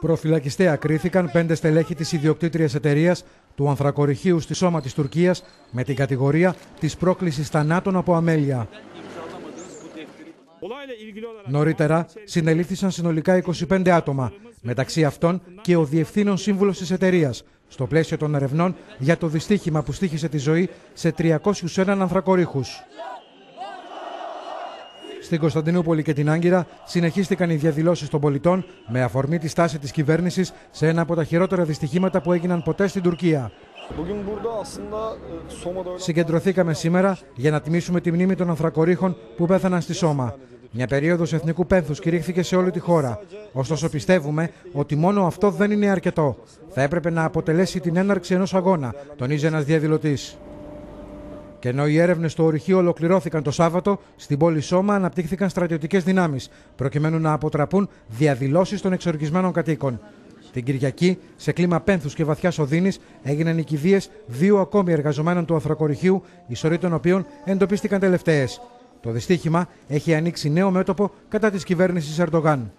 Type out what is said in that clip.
Προφυλακιστέα κρίθηκαν πέντε στελέχη της ιδιοκτήτριας εταιρείας του ανθρακοριχείου στη Σώμα της Τουρκίας με την κατηγορία της πρόκλησης θανάτων από αμέλεια. Νωρίτερα συνελήφθησαν συνολικά 25 άτομα, μεταξύ αυτών και ο διευθύνων σύμβουλος της εταιρείας, στο πλαίσιο των ερευνών για το δυστύχημα που στήχησε τη ζωή σε 301 ανθρακορίχους. Στην Κωνσταντινούπολη και την Άγκυρα συνεχίστηκαν οι διαδηλώσεις των πολιτών με αφορμή τη στάση της κυβέρνησης σε ένα από τα χειρότερα δυστυχήματα που έγιναν ποτέ στην Τουρκία. Συγκεντρωθήκαμε σήμερα για να τιμήσουμε τη μνήμη των ανθρακορίχων που πέθαναν στη Σώμα. Μια περίοδος εθνικού πένθους κηρύχθηκε σε όλη τη χώρα. Ωστόσο πιστεύουμε ότι μόνο αυτό δεν είναι αρκετό. Θα έπρεπε να αποτελέσει την έναρξη ενός αγώνα, τονίζει ένας διαδηλωτής. Και ενώ οι έρευνες του ορυχείου ολοκληρώθηκαν το Σάββατο, στην πόλη Σώμα αναπτύχθηκαν στρατιωτικές δυνάμεις, προκειμένου να αποτραπούν διαδηλώσεις των εξορκισμένων κατοίκων. Την Κυριακή, σε κλίμα πένθους και βαθιά οδύνη, έγιναν οι κηδείε δύο ακόμη εργαζομένων του Αθρακοριχείου, οι σωροί των οποίων εντοπίστηκαν τελευταίες. Το δυστύχημα έχει ανοίξει νέο μέτωπο κατά της κυβέρνησης Ερντογάν.